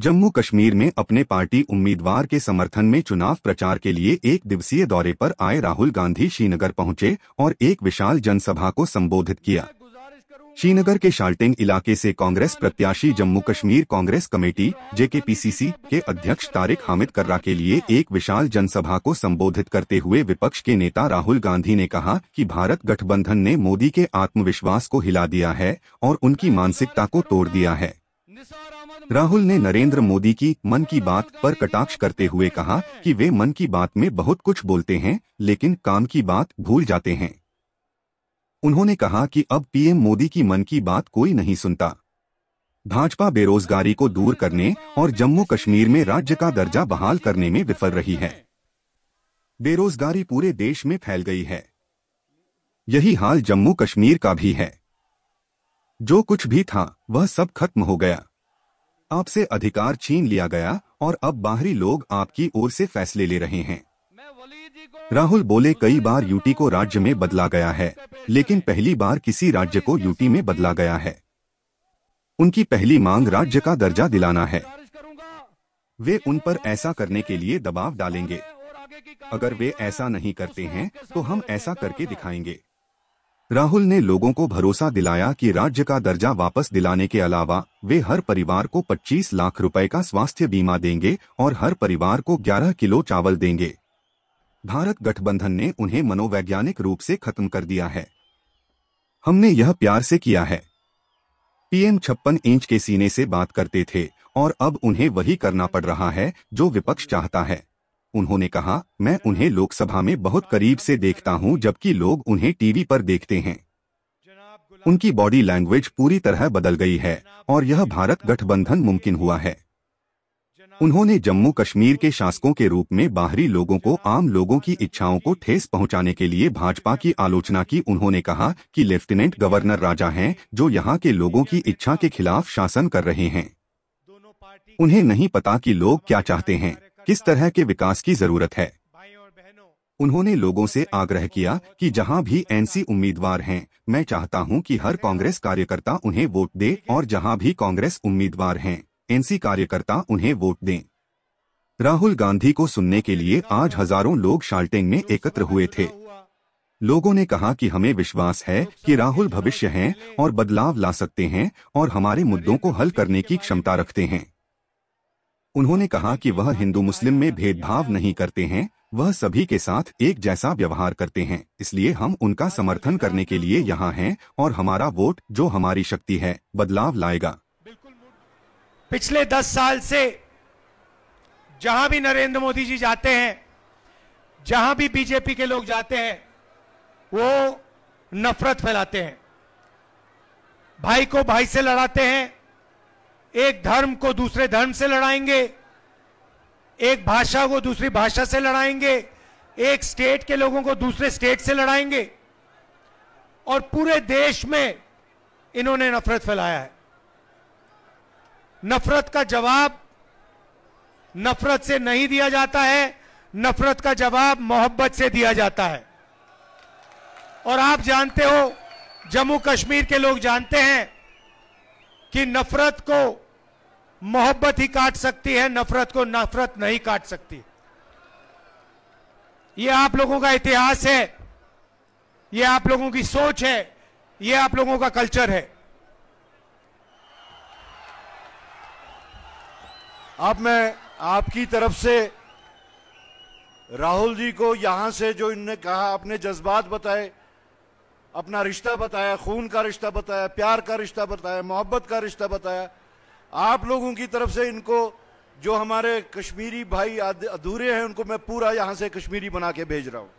जम्मू कश्मीर में अपने पार्टी उम्मीदवार के समर्थन में चुनाव प्रचार के लिए एक दिवसीय दौरे पर आए राहुल गांधी श्रीनगर पहुँचे और एक विशाल जनसभा को संबोधित किया। श्रीनगर के शाल्टिंग इलाके से कांग्रेस प्रत्याशी जम्मू कश्मीर कांग्रेस कमेटी, जेकेपीसीसी, के अध्यक्ष तारिक हामिद कर्रा के लिए एक विशाल जनसभा को संबोधित करते हुए विपक्ष के नेता राहुल गांधी ने कहा कि भारत गठबंधन ने मोदी के आत्मविश्वास को हिला दिया है और उनकी मानसिकता को तोड़ दिया है। राहुल ने नरेंद्र मोदी की मन की बात पर कटाक्ष करते हुए कहा कि वे मन की बात में बहुत कुछ बोलते हैं, लेकिन काम की बात भूल जाते हैं। उन्होंने कहा कि अब पीएम मोदी की मन की बात कोई नहीं सुनता। भाजपा बेरोजगारी को दूर करने और जम्मू कश्मीर में राज्य का दर्जा बहाल करने में विफल रही है। बेरोजगारी पूरे देश में फैल गई है। यही हाल जम्मू कश्मीर का भी है। जो कुछ भी था, वह सब खत्म हो गया। आपसे अधिकार छीन लिया गया और अब बाहरी लोग आपकी ओर से फैसले ले रहे हैं। राहुल बोले, कई बार यूटी को राज्य में बदला गया है, लेकिन पहली बार किसी राज्य को यूटी में बदला गया है। उनकी पहली मांग राज्य का दर्जा दिलाना है। वे उन पर ऐसा करने के लिए दबाव डालेंगे। अगर वे ऐसा नहीं करते हैं तो हम ऐसा करके दिखाएँगे। राहुल ने लोगों को भरोसा दिलाया कि राज्य का दर्जा वापस दिलाने के अलावा, वे हर परिवार को 25 लाख रुपए का स्वास्थ्य बीमा देंगे और हर परिवार को 11 किलो चावल देंगे। भारत गठबंधन ने उन्हें मनोवैज्ञानिक रूप से खत्म कर दिया है। हमने यह प्यार से किया है। पीएम छप्पन इंच के सीने से बात करते थे और अब उन्हें वही करना पड़ रहा है जो विपक्ष चाहता है। उन्होंने कहा, मैं उन्हें लोकसभा में बहुत करीब से देखता हूँ जबकि लोग उन्हें टीवी पर देखते हैं। उनकी बॉडी लैंग्वेज पूरी तरह बदल गई है और यह भारत गठबंधन मुमकिन हुआ है। उन्होंने जम्मू कश्मीर के शासकों के रूप में बाहरी लोगों को आम लोगों की इच्छाओं को ठेस पहुँचाने के लिए भाजपा की आलोचना की। उन्होंने कहा कि लेफ्टिनेंट गवर्नर राजा हैं जो यहाँ के लोगों की इच्छा के खिलाफ शासन कर रहे हैं। उन्हें नहीं पता कि लोग क्या चाहते हैं। किस तरह के विकास की ज़रूरत है? उन्होंने लोगों से आग्रह किया कि जहाँ भी एनसी उम्मीदवार हैं मैं चाहता हूँ कि हर कांग्रेस कार्यकर्ता उन्हें वोट दे और जहाँ भी कांग्रेस उम्मीदवार हैं एनसी कार्यकर्ता उन्हें वोट दें। राहुल गांधी को सुनने के लिए आज हज़ारों लोग शाल्टेंग में एकत्र हुए थे। लोगों ने कहा कि हमें विश्वास है कि राहुल भविष्य हैं और बदलाव ला सकते हैं और हमारे मुद्दों को हल करने की क्षमता रखते हैं। उन्होंने कहा कि वह हिंदू मुस्लिम में भेदभाव नहीं करते हैं, वह सभी के साथ एक जैसा व्यवहार करते हैं, इसलिए हम उनका समर्थन करने के लिए यहाँ हैं और हमारा वोट जो हमारी शक्ति है, बदलाव लाएगा। पिछले दस साल से जहाँ भी नरेंद्र मोदी जी जाते हैं, जहाँ भी बीजेपी के लोग जाते हैं, वो नफरत फैलाते हैं। भाई को भाई से लड़ाते हैं एक धर्म को दूसरे धर्म से लड़ाएँगे, एक भाषा को दूसरी भाषा से लड़ाएँगे, एक स्टेट के लोगों को दूसरे स्टेट से लड़ाएँगे। और पूरे देश में इन्होंने नफरत फैलाया है। नफरत का जवाब नफरत से नहीं दिया जाता है, नफरत का जवाब मोहब्बत से दिया जाता है। और आप जानते हो, जम्मू कश्मीर के लोग जानते हैं कि नफरत को मोहब्बत ही काट सकती है, नफरत को नफरत नहीं काट सकती। ये आप लोगों का इतिहास है, ये आप लोगों की सोच है, ये आप लोगों का कल्चर है। अब मैं आपकी तरफ़ से राहुल जी को यहाँ से जो इनने कहा, अपने जज्बात बताए अपना रिश्ता बताया, खून का रिश्ता बताया, प्यार का रिश्ता बताया, मोहब्बत का रिश्ता बताया। आप लोगों की तरफ़ से इनको, जो हमारे कश्मीरी भाई अधूरे हैं, उनको मैं पूरा यहाँ से कश्मीरी बना के भेज रहा हूँ।